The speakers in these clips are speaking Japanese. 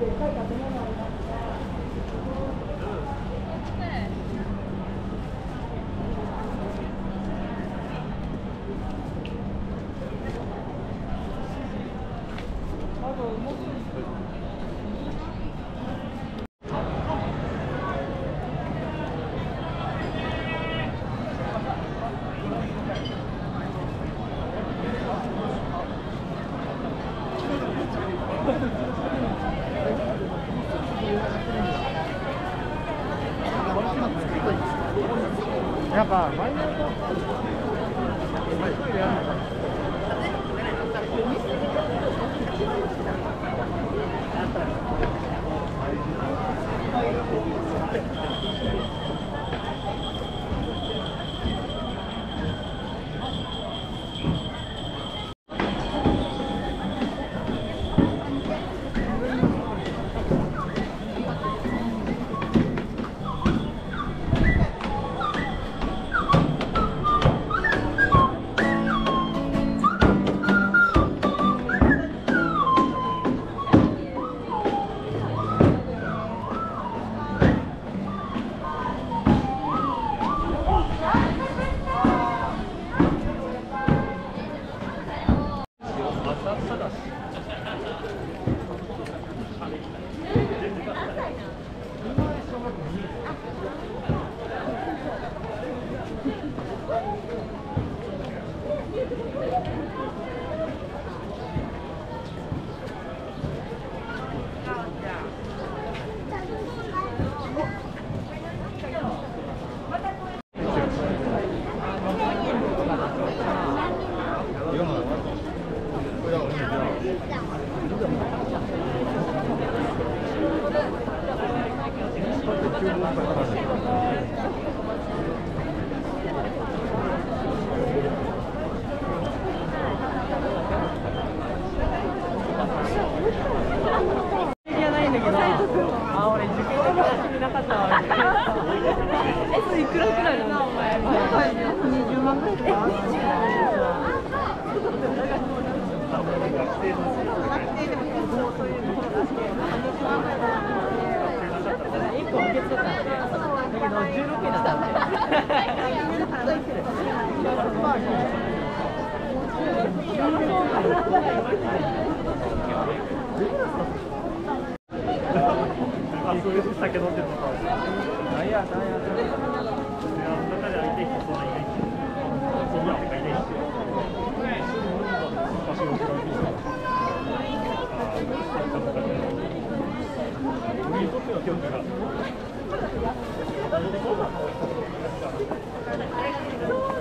Để khai. かマイナーじゃないんだけど、あ、俺受験的な趣味なかったわ。え、それいくらくらいなの？お前。二十万ぐらいか。一個受け取った。だけど十六円だったんで。あ、それで酒飲んでるのか。なんや、なん、や、すごい!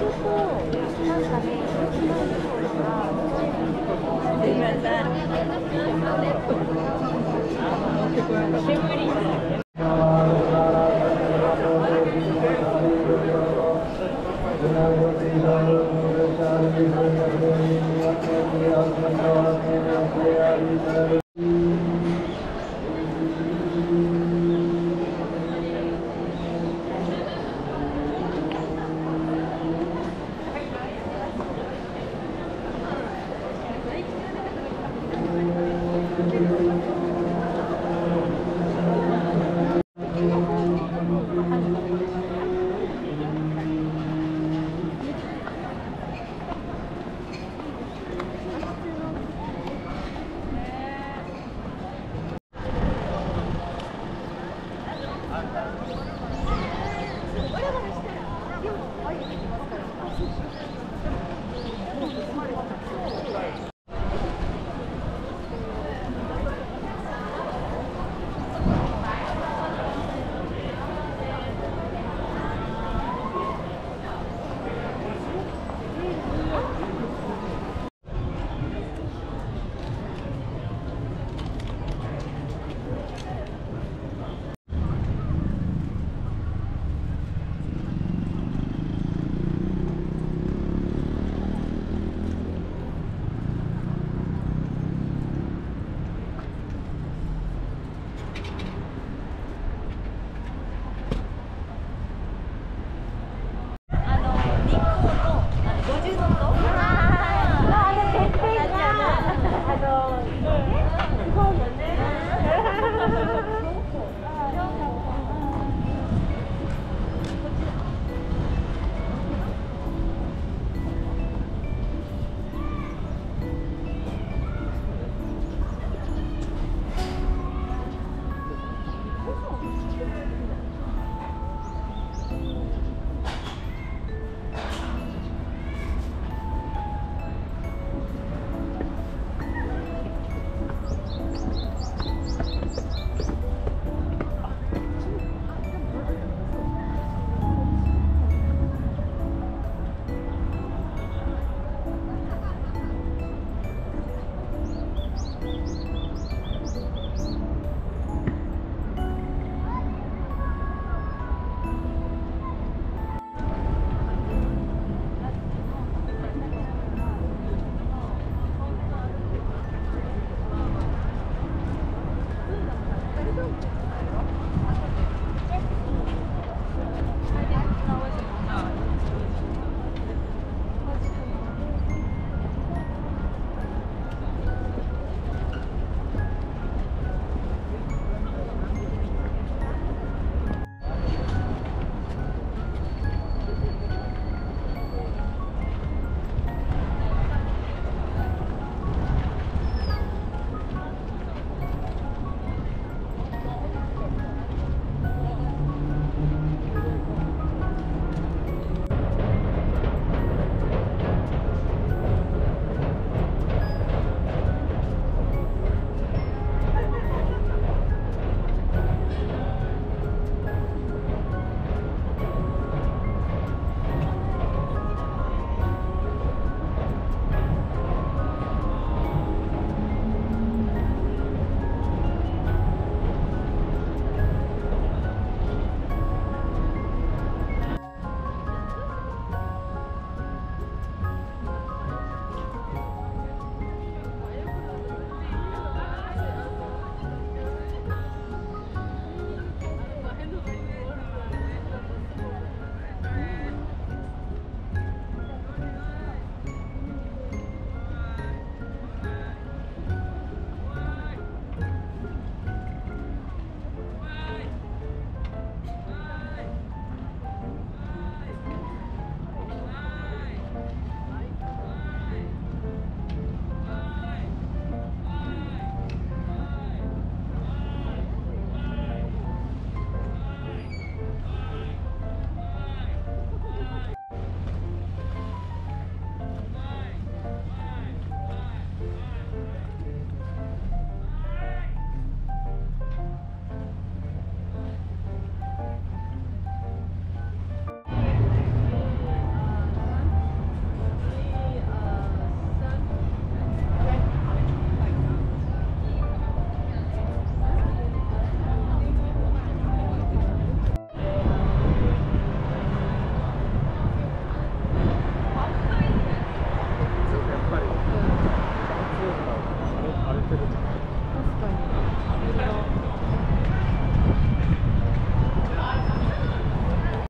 す。い、ますか